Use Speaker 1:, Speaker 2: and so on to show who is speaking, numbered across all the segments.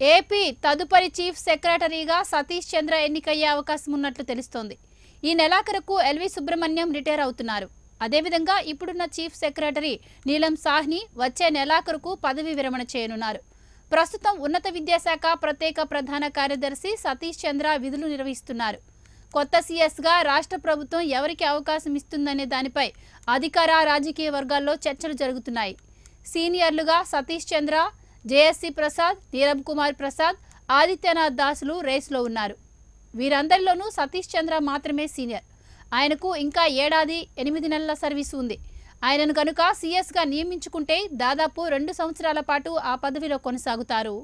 Speaker 1: AP తదుపరి chief సెక్రటరీగా సతీష్ చంద్ర ఎన్నికయ్యే అవకాశం ఉన్నట్లు తెలుస్తోంది. ఈ నెలాఖరుకు ఎల్వి సుబ్రహ్మణ్యం రిటైర్ అవుతున్నారు. అదేవిధంగా ఇప్పుడున్న చీఫ్ సెక్రటరీ నీలం సాహ్ని వచ్చే నెలాఖరుకు పదవి విరమణ చేయనున్నారు. ప్రస్తుతం ఉన్నత విద్యాశాఖ ప్రత్యేక ప్రధాన కార్యదర్శి సతీష్ చంద్ర విధులు నిర్వహిస్తున్నారు. కొత్త సీఎస్గా రాష్ట్ర ప్రభుత్వం ఎవరికి అవకాశం ఇస్తుందనే దానిపై అధికార రాజకీయ వర్గాల్లో చర్చలు జరుగుతున్నాయి. సీనియర్లుగా సతీష్ చంద్ర జేఎస్సీ ప్రసాద్ నీరబ్ కుమార్ ప్రసాద్ ఆదిత్యనాథ్ దాసులు రేసులో ఉన్నారు. వీరందరిలోనూ సతీష్ చంద్ర మాత్రమే సీనియర్. ఆయనకు ఇంకా ఏడాది ఎనిమిది నెలల సర్వీసు ఉంది. ఆయనను కనుక సీఎస్గా నియమించుకుంటే దాదాపు రెండు సంవత్సరాల పాటు ఆ పదవిలో కొనసాగుతారు.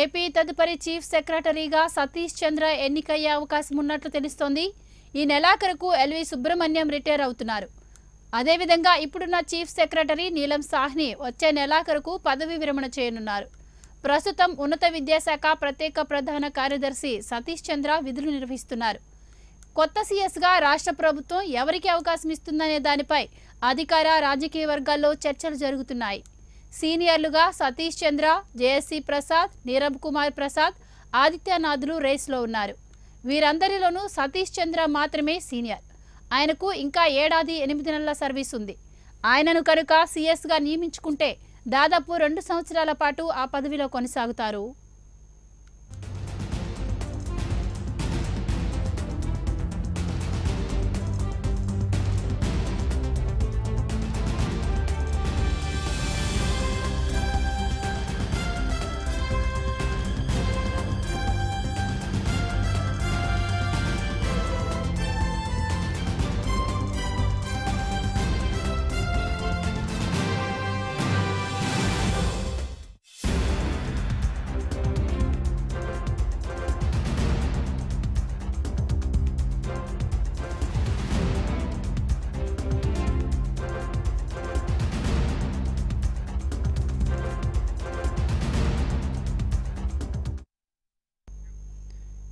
Speaker 1: ఏపీ తదుపరి చీఫ్ సెక్రటరీగా సతీష్ చంద్ర ఎన్నికయ్యే అవకాశం ఉన్నట్లు తెలుస్తోంది. ఈ నెలాఖరుకు ఎల్వి సుబ్రహ్మణ్యం రిటైర్ అవుతున్నారు. అదేవిధంగా ఇప్పుడున్న చీఫ్ సెక్రటరీ నీలం సాహ్ని వచ్చే నెలాఖరుకు పదవి విరమణ చేయనున్నారు. ప్రస్తుతం ఉన్నత విద్యాశాఖ ప్రత్యేక ప్రధాన కార్యదర్శి సతీష్ చంద్ర విధులు నిర్వహిస్తున్నారు. కొత్త సీఎస్గా రాష్ట్ర ప్రభుత్వం ఎవరికి అవకాశం ఇస్తుందనే దానిపై అధికార రాజకీయ వర్గాల్లో చర్చలు జరుగుతున్నాయి. సీనియర్లుగా సతీష్ చంద్ర జేఎస్సీ ప్రసాద్ నీరబ్ కుమార్ ప్రసాద్ ఆదిత్యనాథులు రేస్లో ఉన్నారు. వీరందరిలోనూ సతీష్ చంద్ర మాత్రమే సీనియర్. ఆయనకు ఇంకా ఏడాది ఎనిమిది నెలల సర్వీస్ ఉంది. ఆయనను కనుక సీఎస్గా నియమించుకుంటే దాదాపు రెండు సంవత్సరాల పాటు ఆ పదవిలో కొనసాగుతారు.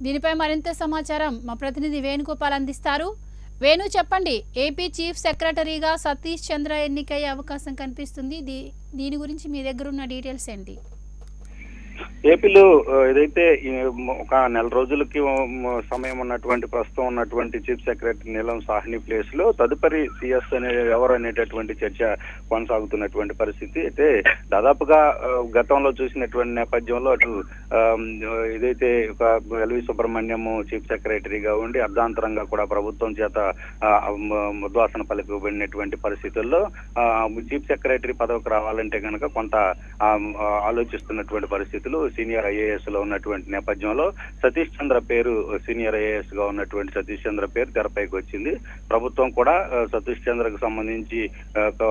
Speaker 1: దీనిపై మరింత సమాచారం మా ప్రతినిధి వేణుగోపాల్ అందిస్తారు. వేణు చెప్పండి ఏపీ చీఫ్ సెక్రటరీగా సతీష్ చంద్ర ఎన్నికయ్యే అవకాశం కనిపిస్తుంది. దీ- దీని గురించి మీ దగ్గర ఉన్న డీటెయిల్స్ ఏంటి?
Speaker 2: ఏపీలో ఏదైతే ఒక నెల రోజులకి సమయం ఉన్నటువంటి ప్రస్తుతం ఉన్నటువంటి చీఫ్ సెక్రటరీ నీలం సాహ్ని ప్లేస్లో తదుపరి సిఎస్ అనే ఎవరు అనేటటువంటి చర్చ కొనసాగుతున్నటువంటి పరిస్థితి. అయితే దాదాపుగా గతంలో చూసినటువంటి నేపథ్యంలో అటు ఏదైతే ఒక ఎల్వి సుబ్రహ్మణ్యం చీఫ్ సెక్రటరీగా ఉండి అర్ధాంతరంగా కూడా ప్రభుత్వం చేత ఉద్వాసన పలికబడినటువంటి పరిస్థితుల్లో చీఫ్ సెక్రటరీ పదవికి రావాలంటే కనుక కొంత ఆలోచిస్తున్నటువంటి పరిస్థితులు సీనియర్ ఐఏఎస్లో ఉన్నటువంటి నేపథ్యంలో సతీష్ చంద్ర పేరు సీనియర్ ఐఏఎస్గా ఉన్నటువంటి సతీష్ చంద్ర పేరు తెరపైకి వచ్చింది. ప్రభుత్వం కూడా సతీష్ చంద్రకు సంబంధించి ఒక,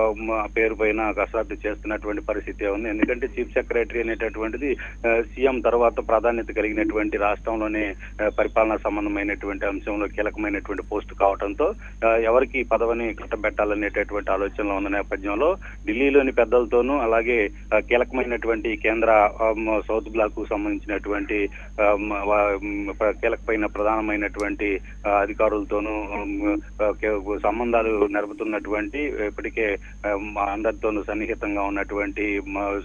Speaker 2: పేరు పైన కసరత్తు చేస్తున్నటువంటి పరిస్థితి ఉంది. ఎందుకంటే చీఫ్ సెక్రటరీ అనేటటువంటిది సీఎం తర్వాత ప్రాధాన్యత కలిగినటువంటి రాష్ట్రంలోనే పరిపాలనా సంబంధమైనటువంటి అంశంలో కీలకమైనటువంటి పోస్ట్ కావడంతో ఎవరికి పదవిని కట్టబెట్టాలనేటటువంటి ఆలోచనలో ఉన్న నేపథ్యంలో ఢిల్లీలోని పెద్దలతోనూ అలాగే కీలకమైనటువంటి కేంద్ర సౌత్ బ్లాక్కు సంబంధించినటువంటి కీలకమైన ప్రధానమైనటువంటి అధికారులతోనూ సంబంధాలు నడుపుతున్నటువంటి ఇప్పటికే అందరితోనూ సన్నిహితంగా ఉన్నటువంటి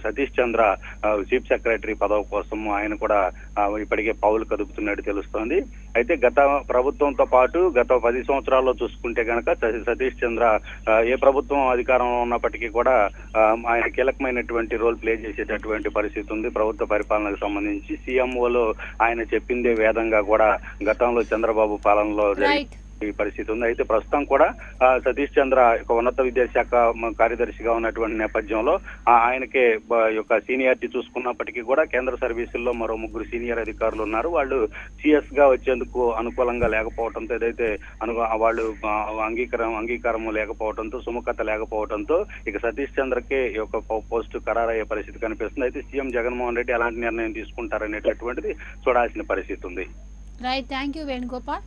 Speaker 2: సతీష్ చంద్ర చీఫ్ సెక్రటరీ పదవి కోసం ఆయన కూడా ఇప్పటికే పావులు కదుపుతున్నట్టు తెలుస్తోంది. అయితే గత ప్రభుత్వంతో పాటు గత పది సంవత్సరాల్లో చూసుకుంటే కనుక సతీష్ చంద్ర ఏ ప్రభుత్వం అధికారంలో ఉన్నప్పటికీ కూడా ఆయన కీలకమైనటువంటి రోల్ ప్లే చేసేటటువంటి పరిస్థితి ఉంది. ప్రభుత్వ పరిపాలనకు సంబంధించి సీఎంఓలో ఆయన చెప్పిందే వేదంగా కూడా గతంలో చంద్రబాబు పాలనలో
Speaker 1: జరిగింది
Speaker 2: ఈ పరిస్థితి ఉంది. అయితే ప్రస్తుతం కూడా సతీష్ చంద్ర ఒక ఉన్నత విద్యాశాఖ కార్యదర్శిగా ఉన్నటువంటి నేపథ్యంలో ఆయనకే యొక్క సీనియారిటీ చూసుకున్నప్పటికీ కూడా కేంద్ర సర్వీసుల్లో మరో ముగ్గురు సీనియర్ అధికారులు ఉన్నారు. వాళ్ళు సిఎస్గా వచ్చేందుకు అనుకూలంగా లేకపోవడంతో ఏదైతే అను వాళ్ళు అంగీకారం అంగీకారం లేకపోవడంతో సుముఖత లేకపోవడంతో ఇక సతీష్ చంద్రకే యొక్క పోస్ట్ ఖరారయ్యే పరిస్థితి కనిపిస్తుంది. అయితే సీఎం జగన్మోహన్ రెడ్డి ఎలాంటి నిర్ణయం తీసుకుంటారనేటటువంటిది చూడాల్సిన పరిస్థితి ఉంది.
Speaker 1: Right thank you Venugopal